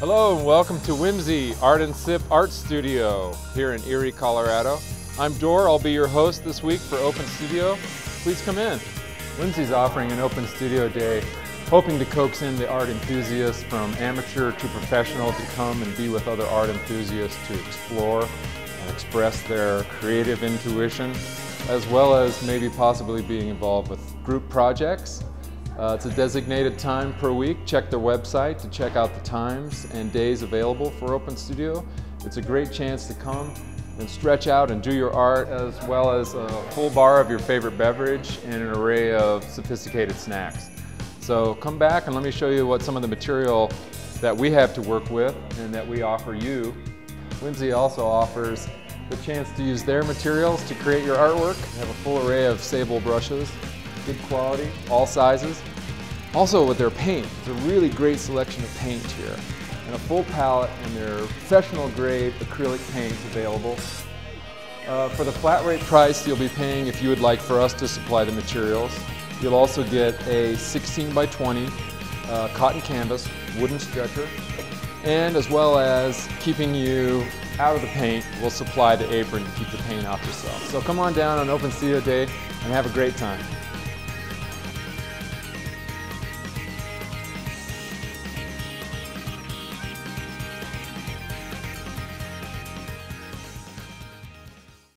Hello and welcome to Whimsy Art and Sip Art Studio here in Erie, Colorado. I'm Dor, I'll be your host this week for Open Studio. Please come in. Whimsy's offering an Open Studio Day, hoping to coax in the art enthusiasts from amateur to professional to come and be with other art enthusiasts to explore and express their creative intuition, as well as maybe possibly being involved with group projects uh, it's a designated time per week. Check their website to check out the times and days available for Open Studio. It's a great chance to come and stretch out and do your art as well as a full bar of your favorite beverage and an array of sophisticated snacks. So come back and let me show you what some of the material that we have to work with and that we offer you. Whimsy also offers the chance to use their materials to create your artwork. We have a full array of sable brushes good quality, all sizes. Also with their paint, it's a really great selection of paint here. And a full palette and their professional grade acrylic paints available. Uh, for the flat rate price you'll be paying if you would like for us to supply the materials. You'll also get a 16 by 20 uh, cotton canvas, wooden stretcher, and as well as keeping you out of the paint, we'll supply the apron to keep the paint off yourself. So come on down on Open Studio Day and have a great time.